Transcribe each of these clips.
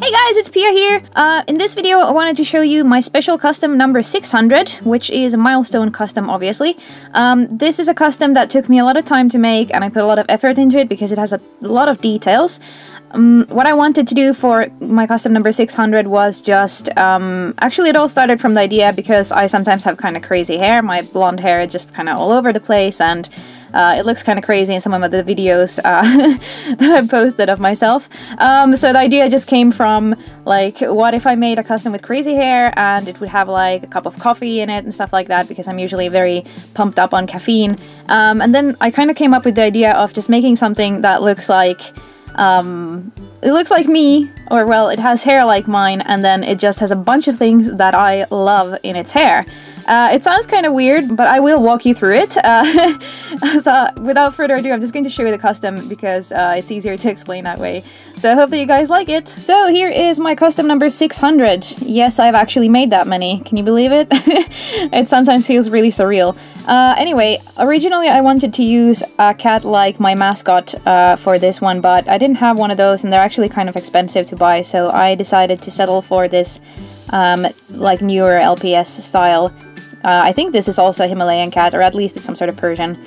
Hey guys, it's Pia here. Uh, in this video, I wanted to show you my special custom number 600, which is a milestone custom, obviously. Um, this is a custom that took me a lot of time to make, and I put a lot of effort into it because it has a lot of details. Um, what I wanted to do for my custom number 600 was just, um, actually it all started from the idea because I sometimes have kind of crazy hair, my blonde hair is just kind of all over the place and uh, it looks kind of crazy in some of the videos uh, that I've posted of myself. Um, so the idea just came from like, what if I made a custom with crazy hair and it would have like a cup of coffee in it and stuff like that because I'm usually very pumped up on caffeine. Um, and then I kind of came up with the idea of just making something that looks like um, it looks like me, or well, it has hair like mine, and then it just has a bunch of things that I love in its hair. Uh, it sounds kind of weird, but I will walk you through it. Uh, so without further ado, I'm just going to show you the custom because uh, it's easier to explain that way. So I hope that you guys like it. So here is my custom number 600. Yes, I've actually made that many. Can you believe it? it sometimes feels really surreal. Uh, anyway, originally I wanted to use a cat like my mascot uh, for this one, but I didn't have one of those and they're actually kind of expensive to buy, so I decided to settle for this um, like newer LPS style. Uh, I think this is also a Himalayan cat, or at least it's some sort of Persian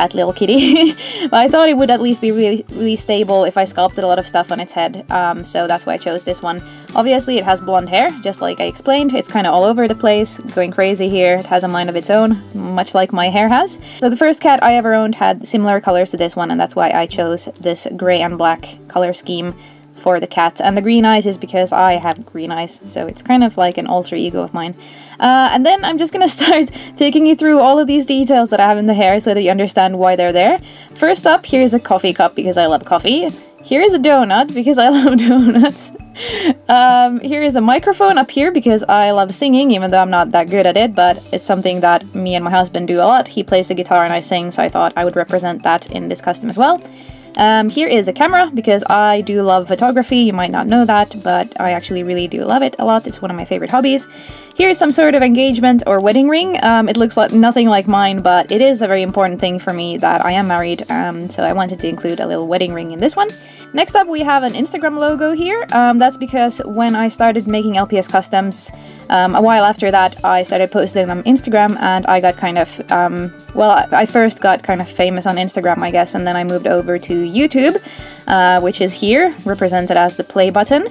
fat little kitty. but I thought it would at least be really, really stable if I sculpted a lot of stuff on its head, um, so that's why I chose this one. Obviously, it has blonde hair, just like I explained. It's kind of all over the place, going crazy here. It has a mind of its own, much like my hair has. So the first cat I ever owned had similar colors to this one, and that's why I chose this gray and black color scheme for the cat. And the green eyes is because I have green eyes, so it's kind of like an alter ego of mine. Uh, and then I'm just gonna start taking you through all of these details that I have in the hair so that you understand why they're there. First up, here's a coffee cup because I love coffee. Here is a donut because I love donuts. um, here is a microphone up here because I love singing, even though I'm not that good at it, but it's something that me and my husband do a lot. He plays the guitar and I sing, so I thought I would represent that in this custom as well. Um, here is a camera because I do love photography. You might not know that, but I actually really do love it a lot. It's one of my favorite hobbies. Here's some sort of engagement or wedding ring. Um, it looks like nothing like mine, but it is a very important thing for me that I am married, um, so I wanted to include a little wedding ring in this one. Next up, we have an Instagram logo here. Um, that's because when I started making LPS customs, um, a while after that, I started posting them on Instagram, and I got kind of, um, well, I first got kind of famous on Instagram, I guess, and then I moved over to YouTube, uh, which is here, represented as the play button.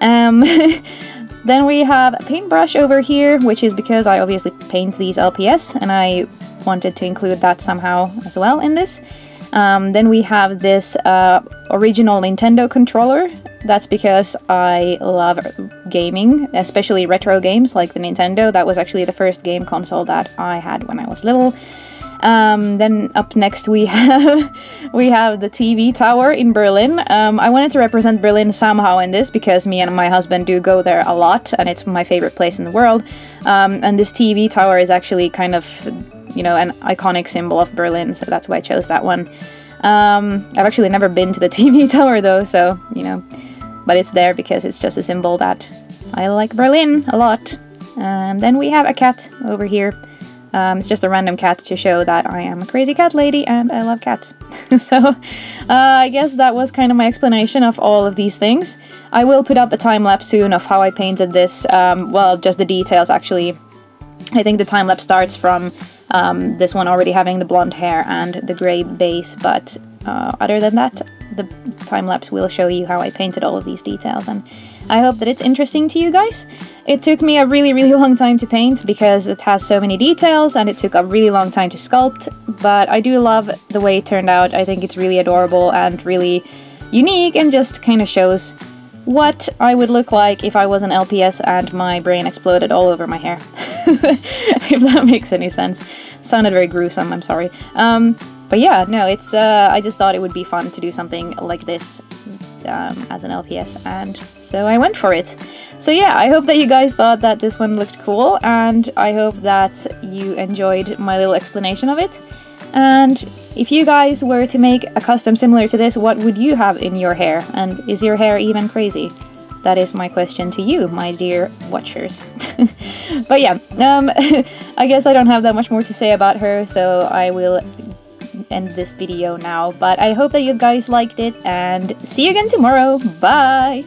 Um, then we have a paintbrush over here, which is because I obviously paint these LPS, and I wanted to include that somehow as well in this. Um, then we have this uh, original Nintendo controller. That's because I love gaming, especially retro games like the Nintendo. That was actually the first game console that I had when I was little. Um, then up next we have we have the TV tower in Berlin. Um, I wanted to represent Berlin somehow in this because me and my husband do go there a lot, and it's my favorite place in the world. Um, and this TV tower is actually kind of you know, an iconic symbol of Berlin, so that's why I chose that one. Um, I've actually never been to the TV tower though, so, you know, but it's there because it's just a symbol that I like Berlin a lot. And then we have a cat over here. Um, it's just a random cat to show that I am a crazy cat lady and I love cats. so uh, I guess that was kind of my explanation of all of these things. I will put up a time lapse soon of how I painted this. Um, well, just the details actually. I think the time lapse starts from um, this one already having the blonde hair and the grey base, but uh, other than that, the time-lapse will show you how I painted all of these details, and I hope that it's interesting to you guys. It took me a really, really long time to paint because it has so many details and it took a really long time to sculpt, but I do love the way it turned out. I think it's really adorable and really unique and just kind of shows what I would look like if I was an LPS and my brain exploded all over my hair. if that makes any sense. Sounded very gruesome, I'm sorry. Um, but yeah, no, it's, uh, I just thought it would be fun to do something like this um, as an LPS, and so I went for it. So yeah, I hope that you guys thought that this one looked cool, and I hope that you enjoyed my little explanation of it. And if you guys were to make a custom similar to this, what would you have in your hair? And is your hair even crazy? That is my question to you, my dear watchers. but yeah, um, I guess I don't have that much more to say about her, so I will end this video now. But I hope that you guys liked it, and see you again tomorrow. Bye!